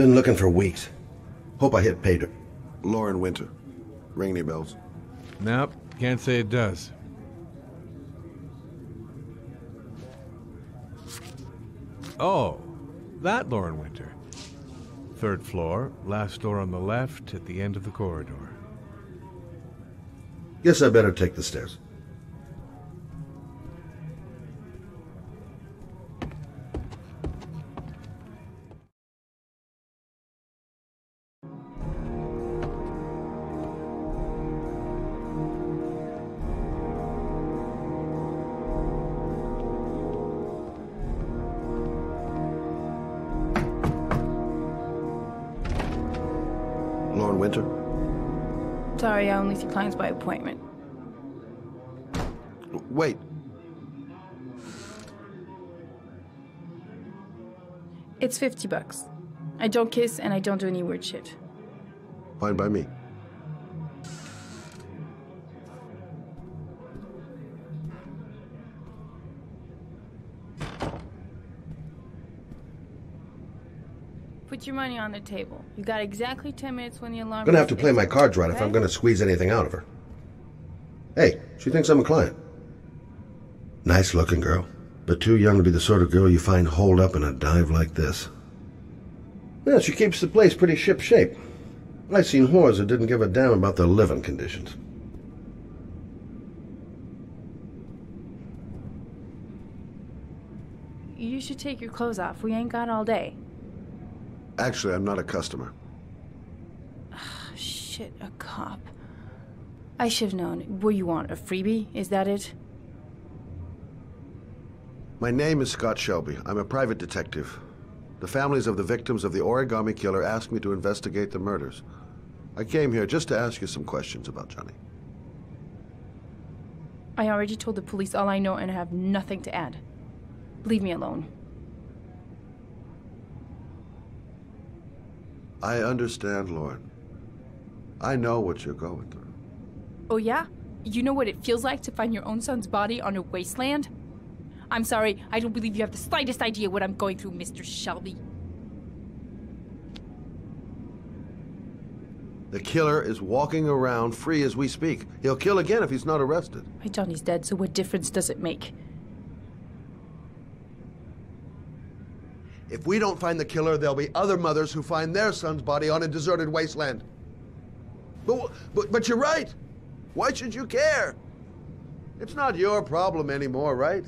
Been looking for weeks. Hope I hit pay dirt. Lauren Winter. Ring any bells? Nope, can't say it does. Oh, that Lauren Winter. Third floor, last door on the left at the end of the corridor. Guess I better take the stairs. Winter? Sorry, I only see clients by appointment. Wait. It's 50 bucks. I don't kiss and I don't do any weird shit. Fine by me. Put your money on the table. You got exactly 10 minutes when the alarm. I'm gonna have to play my cards right if? I'm gonna squeeze anything out of her. Hey, she thinks I'm a client. Nice looking girl, but too young to be the sort of girl you find holed up in a dive like this. Yeah, she keeps the place pretty ship shape. I've seen whores that didn't give a damn about their living conditions. You should take your clothes off. We ain't got all day. Actually, I'm not a customer. Shit, a cop. I should have known. What you want? A freebie? Is that it? My name is Scott Shelby. I'm a private detective. The families of the victims of the origami killer asked me to investigate the murders. I came here just to ask you some questions about Johnny. I already told the police all I know and I have nothing to add. Leave me alone. I understand, Lauren. I know what you're going through. Oh, yeah? You know what it feels like to find your own son's body on a wasteland? I'm sorry, I don't believe you have the slightest idea what I'm going through, Mr. Shelby. The killer is walking around free as we speak. He'll kill again if he's not arrested. My Johnny's dead, so what difference does it make? If we don't find the killer, there'll be other mothers who find their son's body on a deserted wasteland. But, but, but you're right. Why should you care? It's not your problem anymore, right?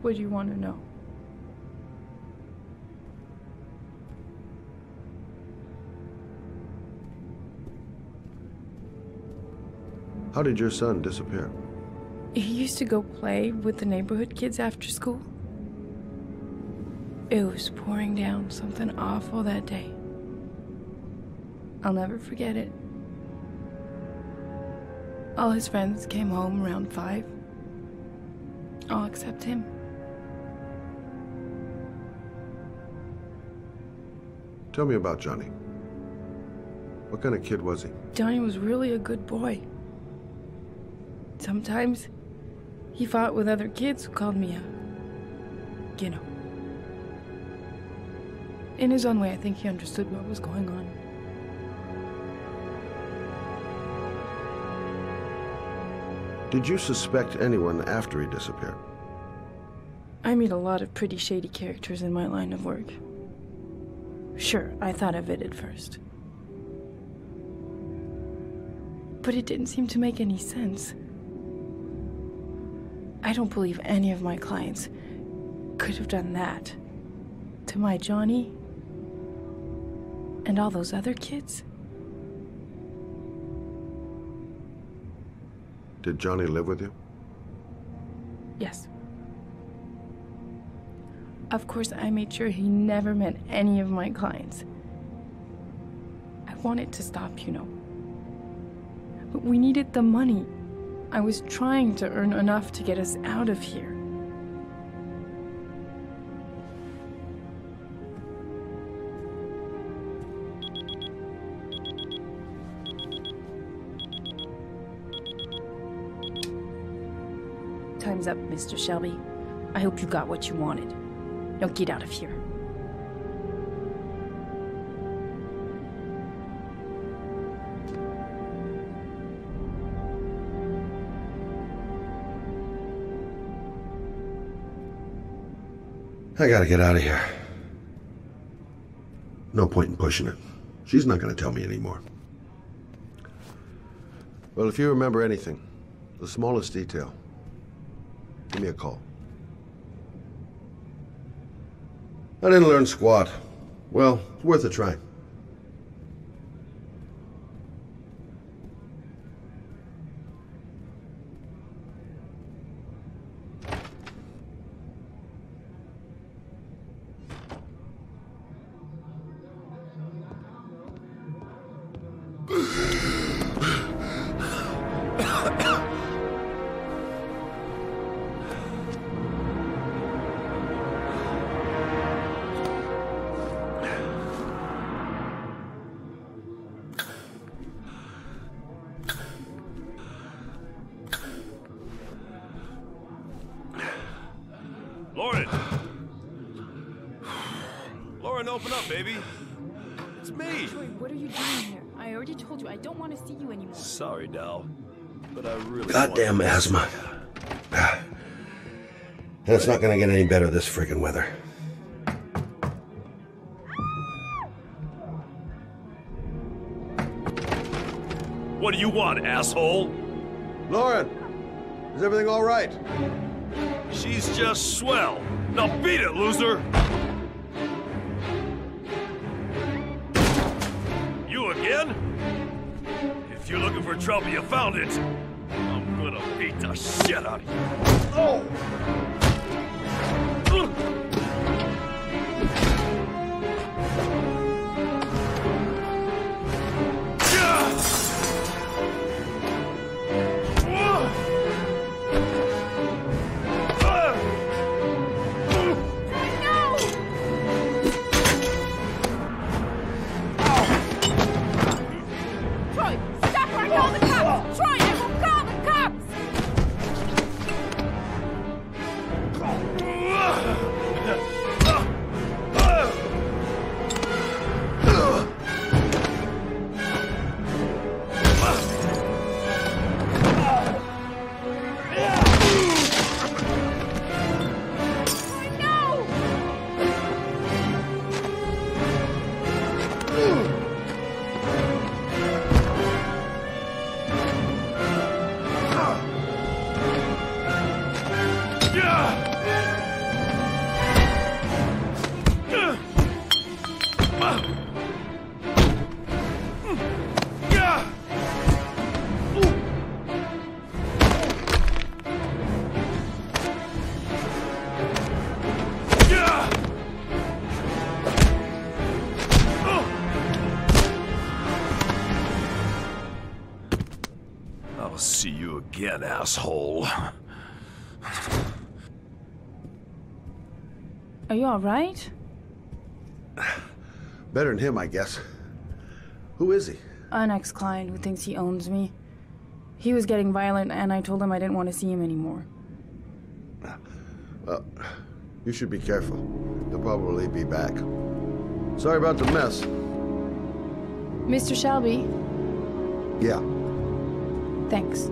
What do you want to know? How did your son disappear? He used to go play with the neighborhood kids after school. It was pouring down something awful that day. I'll never forget it. All his friends came home around five. All except him. Tell me about Johnny. What kind of kid was he? Johnny was really a good boy. Sometimes he fought with other kids who called me a. you know. In his own way, I think he understood what was going on. Did you suspect anyone after he disappeared? I meet a lot of pretty shady characters in my line of work. Sure, I thought of it at first. But it didn't seem to make any sense. I don't believe any of my clients could have done that to my Johnny and all those other kids. Did Johnny live with you? Yes. Of course, I made sure he never met any of my clients. I wanted to stop, you know. But we needed the money. I was trying to earn enough to get us out of here. Time's up, Mr. Shelby. I hope you got what you wanted. Now get out of here. I gotta get out of here. No point in pushing it. She's not gonna tell me anymore. Well, if you remember anything, the smallest detail, give me a call. I didn't learn squat. Well, it's worth a try. Lauren! Lauren, open up, baby. It's me. Troy, what are you doing already told you I don't want to see you anymore. Sorry, Dal. But I really. Goddamn asthma. And it's ah, not gonna get any better this friggin' weather. What do you want, asshole? Lauren, is everything all right? She's just swell. Now beat it, loser! Again? If you're looking for trouble, you found it. I'm gonna beat the shit out of you. Oh! I'll see you again, asshole. Are you alright? Better than him, I guess. Who is he? An ex client who thinks he owns me. He was getting violent, and I told him I didn't want to see him anymore. Well, you should be careful. He'll probably be back. Sorry about the mess. Mr. Shelby, Yeah. thanks.